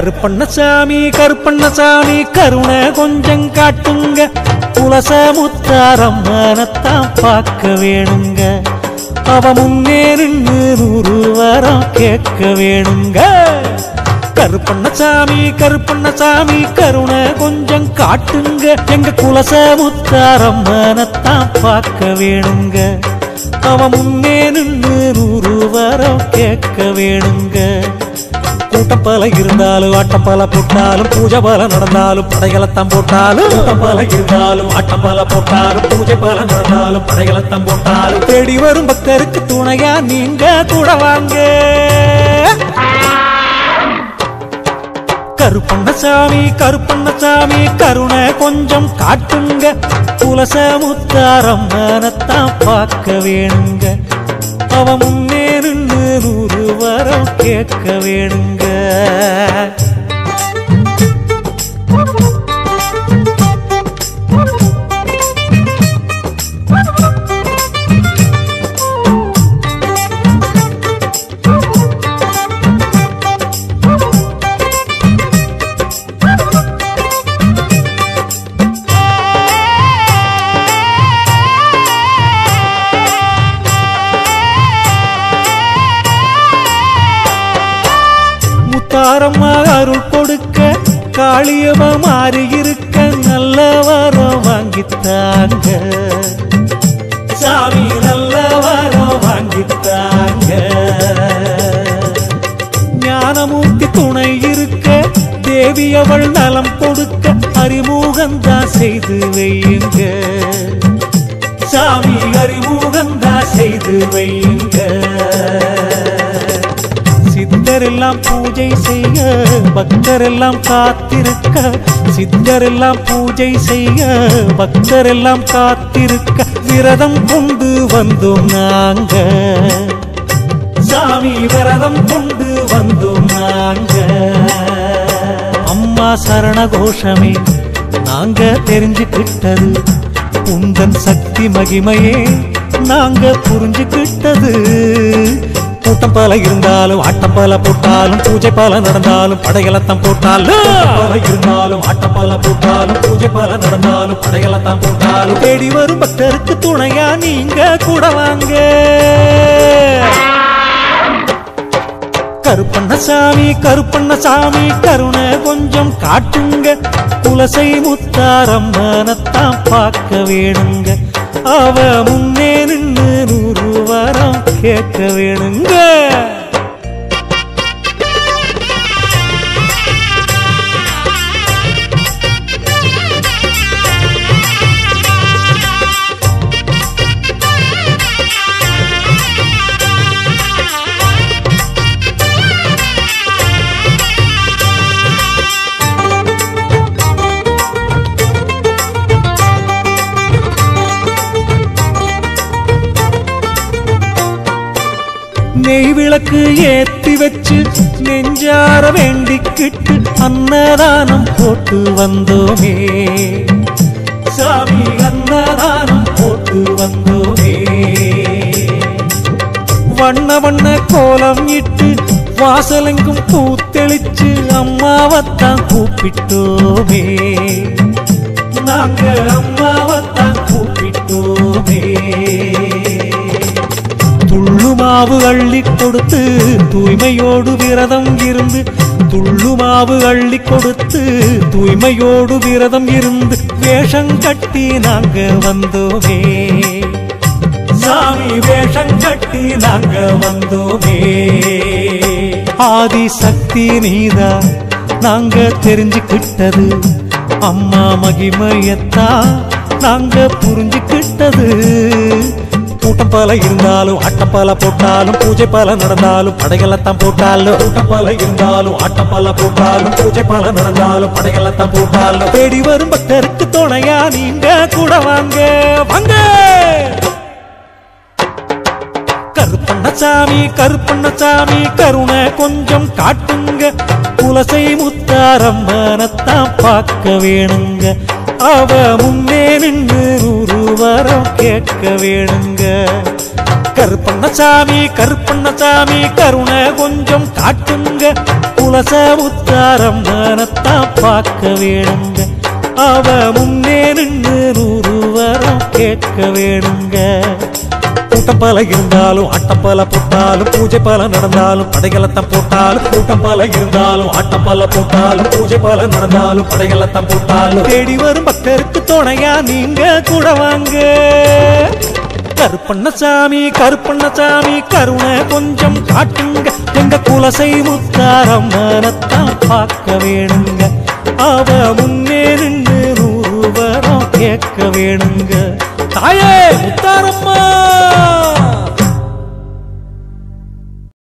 கருப்பண்ணசாமி கருப்பண்ணசாமி கருணை கொஞ்சம் காட்டுங்க. குலச முத்தாரம்மனத்தான் பார்க்க வேணுங்க. அவ முன்னே நின்று நூறு வரம் கேட்க வேணுங்க. கருப்பண்ணசாமி கருப்பண்ணசாமி கருணை கொஞ்சம் காட்டுங்க. எங்க குலச முத்தாரம்மனத்தான் பார்க்க வேணுங்க. அவ முன்னே நின்று நூறு வரம் கேட்க வேணுங்க. கூட்டப்பல இருந்தாலும் ஆட்டம் போட்டாலும் பூஜை பல நடந்தாலும் படைகளத்தம் போட்டாலும் கூட்டப்பல இருந்தாலும் ஆட்டம் போட்டாலும் பூஜை பல நடந்தாலும் படைகளத்தம் போட்டாலும். தேடி வரும் பக்தருக்கு துணையா நீங்க கூட வாங்க. கருப்பண்ணசாமி கருப்பண்ணசாமி கருணை கொஞ்சம் காட்டுங்க. புலச முத்தாரம் மனத்தான் பார்க்க வேணுங்க. அவ முன்னே நின்று நூறு வரம் கேட்க வேணுங்க. முத்தாரம்மா அருள் கொடுக்க காளியவ மாறி இருக்க நல்ல வரம் வாங்கித்தாங்க. சாமி நல்ல வரம் வாங்கித்தாங்க. ஞானமூர்த்தி துணை இருக்க தேவி அவள் நலம் கொடுக்க அறிமுகந்தான் செய்து வையுங்க. சாமி அறிமுகந்தா செய்து வையுங்க. சித்தரெல்லாம் பூஜை செய்ய பக்தரெல்லாம் காத்திருக்க சித்தரெல்லாம் பூஜை செய்ய பக்தரெல்லாம் காத்திருக்க விரதம் கொண்டு வந்தோம் நாங்க. சாமி விரதம் கொண்டு வந்தோம் நாங்க. அம்மா சரண கோஷமே நாங்க தெரிஞ்சுக்கிட்டது. உந்தன் சக்தி மகிமையே நாங்க புரிஞ்சுக்கிட்டது. கூட்டம் பல இருந்தாலும் ஆட்டம் பல போட்டாலும் பூஜை பல நடந்தாலும் படைகளத்தான் போட்டாலும். பல இருந்தாலும் ஆட்டம் பல போட்டாலும் பூஜை பல நடந்தாலும் படைகளத்தான் போட்டாலும். தேடி வரும் பக்தருக்கு துணையா நீங்க கூட வாங்க. கருப்பண்ணசாமி கருப்பண்ணசாமி கருணை கொஞ்சம் காட்டுங்க. குலசை முத்தாரம்மனத்தான் பார்க்க வேணுங்க. அவ முன்னே நின்று நூறு வாரம் கேட்க வேணுங்க. நெய் விளக்கு ஏத்தி வச்சு நெஞ்சார வேண்டிக்கிட்டு அன்னதானம் போட்டு வந்தோமே. சாமி அன்னதானம் போட்டு வந்தோமே. வண்ண வண்ண கோலம் இட்டு வாசலெங்கும் பூத்தெளிச்சு அம்மாவத்தான் கூப்பிட்டோமே. நாங்க அம்மாவத்தான் மாவு அள்ளி கொடுத்து தூய்மையோடு விரதம் இருந்து துள்ளு மாவு அள்ளி கொடுத்து தூய்மையோடு விரதம் இருந்து வேஷம் கட்டி நாங்க வந்தோமே. சாமி வேஷம் கட்டி நாங்க வந்தோமே. ஆதி சக்தி நீதா நாங்க தெரிஞ்சுக்கிட்டது. அம்மா மகிமையத்தான் நாங்க புரிஞ்சுக்கிட்டது. கூட்டம் பல இருந்தாலும் ஆட்டம் பல போட்டாலும் பூஜை பல நடந்தாலும் படைகளத்தான் போட்டாலும் கூட்டம் பல இருந்தாலும் ஆட்டம் பல போட்டாலும் பூஜை பல நடந்தாலும் படைகளத்தான் போட்டாலும். தேடி வரும் பக்தருக்கு துணையா நீங்க கூட வாங்க வாங்க! கருப்பண்ணசாமி கருப்பண்ணசாமி கருணை கொஞ்சம் காட்டுங்க. குலசை முத்தாரம்மனத்தான் பார்க்க வேணுங்க. அவ முன்னே நின்று நூறு வரம் கேட்க வேணுங்க. கருப்பண்ணசாமி கருப்பண்ணசாமி கருணை கொஞ்சம் காட்டுங்க. குலச உத்தாரம் மனத்தான் பார்க்க வேணுங்க. அவ முன்னே நின்று நூறு வரம் கேட்க வேணுங்க. கூட்டம் பல இருந்தாலும் ஆட்டம் பல போட்டாலும் பூஜை பல நடந்தாலும் படைகளத்தம் போட்டாலும் கூட்டம் பல இருந்தாலும் ஆட்டம் பல போட்டாலும் பூஜை பல நடந்தாலும் படைகளத்தம் போட்டாலும். தேடி வரும் பக்தருக்கு துணையா நீங்க கூட வாங்க. கருப்பண்ணசாமி கருப்பண்ணசாமி கருணை கொஞ்சம் காட்டுங்க. எங்க குலசை முத்தாரம் மனத்தான் பார்க்க வேணுங்க. அவ முன்னே நின்று நூறு வரம் கேட்க வேணுங்க. தாயே முத்தாரம்மா.